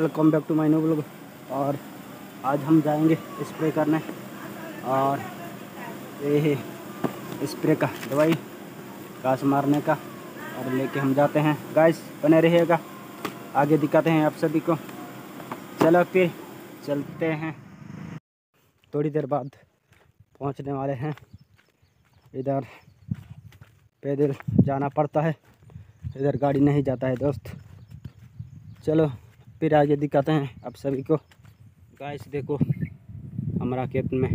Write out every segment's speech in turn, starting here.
Welcome back to my new blog और आज हम जाएँगे स्प्रे करने। और ये स्प्रे का दवाई, घास मारने का। और लेके हम जाते हैं। गाइस बने रहिएगा। आगे दिखाते हैं आप सभी को। चलो फिर चलते हैं। थोड़ी देर बाद पहुँचने वाले हैं। इधर पैदल जाना पड़ता है। इधर गाड़ी नहीं जाता है, दोस्त। चलो। फिर आगे दिखाते हैं आप सभी को। गाइस देखो, हमारा खेत में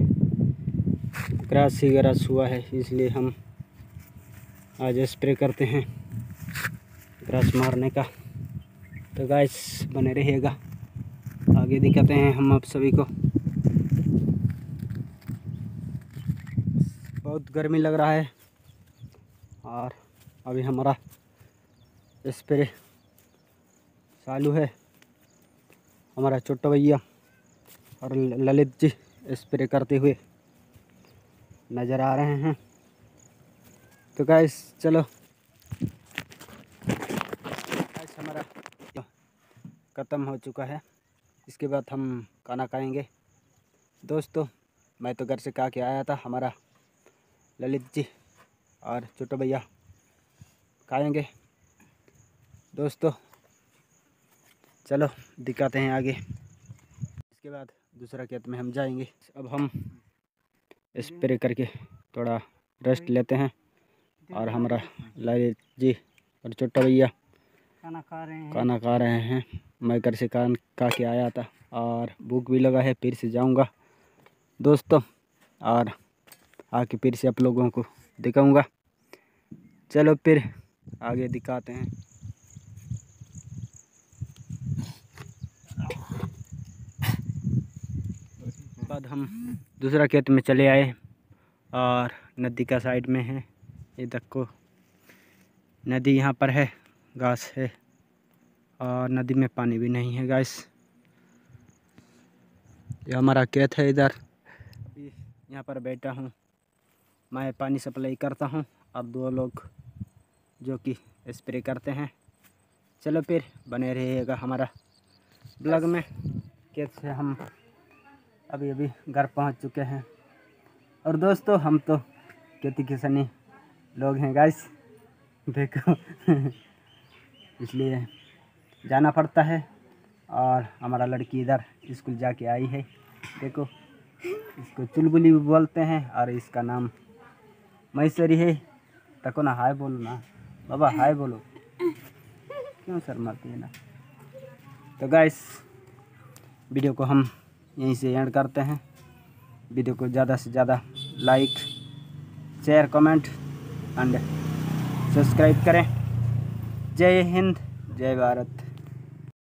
ग्रास ही ग्रास हुआ है, इसलिए हम आज स्प्रे करते हैं ग्रास मारने का। तो गाइस बने रहिएगा। आगे दिखाते हैं हम आप सभी को। बहुत गर्मी लग रहा है और अभी हमारा स्प्रे चालू है। हमारा छोटा भैया और ललित जी स्प्रे करते हुए नज़र आ रहे हैं। तो गैस चलो। हमारा ख़त्म हो चुका है। इसके बाद हम खाना खाएँगे। दोस्तों, मैं तो घर से कहा के आया था। हमारा ललित जी और छोटा भैया खाएँगे। दोस्तों चलो दिखाते हैं आगे। इसके बाद दूसरा खेत में हम जाएँगे। अब हम स्प्रे करके थोड़ा रेस्ट लेते हैं और हमारा ललित जी और छोटा भैया खाना खा रहे हैं। खाना खा रहे हैं। मैं घर से खान खा के आया था और भूख भी लगा है फिर से जाऊँगा दोस्तों और आके फिर से आप लोगों को दिखाऊँगा। चलो फिर आगे दिखाते हैं। बाद हम दूसरा खेत में चले आए और नदी का साइड में है। ये देखो, नदी यहाँ पर है, घास है और नदी में पानी भी नहीं है गैस ये हमारा खेत है इधर। यहाँ पर बैठा हूँ। मैं पानी सप्लाई करता हूँ। अब दो लोग जो कि स्प्रे करते हैं। चलो फिर बने रहिएगा हमारा ब्लॉग में। खेत से हम अभी अभी घर पहुँच चुके हैं। और दोस्तों, हम तो खेती किसानी लोग हैं गाइस देखो, इसलिए जाना पड़ता है। और हमारा लड़की इधर स्कूल जाके आई है। देखो, इसको चुलबुली भी बोलते हैं और इसका नाम महेश्वरी है। तको ना हाय बोलो ना। बाबा, हाय बोलो। क्यों शर्माती है ना? तो गाइस वीडियो को हम यहीं से एंड करते हैं। वीडियो को ज़्यादा से ज़्यादा like share comment and subscribe करें। जय हिंद, जय भारत।